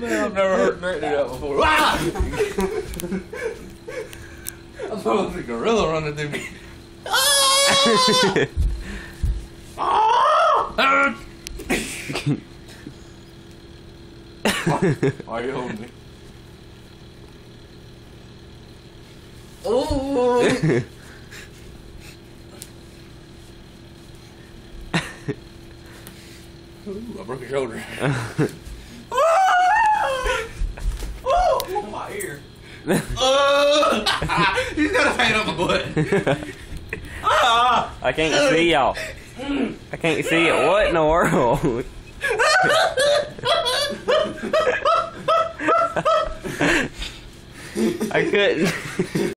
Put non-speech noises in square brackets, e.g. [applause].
Man, I've never heard Nick do that before. Ah! I thought it was a gorilla running through me. [laughs] Why are you holding me? Oh! [laughs] Ooh, I broke a shoulder. [laughs] oh, my ear. Uh, [laughs] he's got a pain on my butt. Ah! I can't see y'all. I can't see it. What in the world? I couldn't.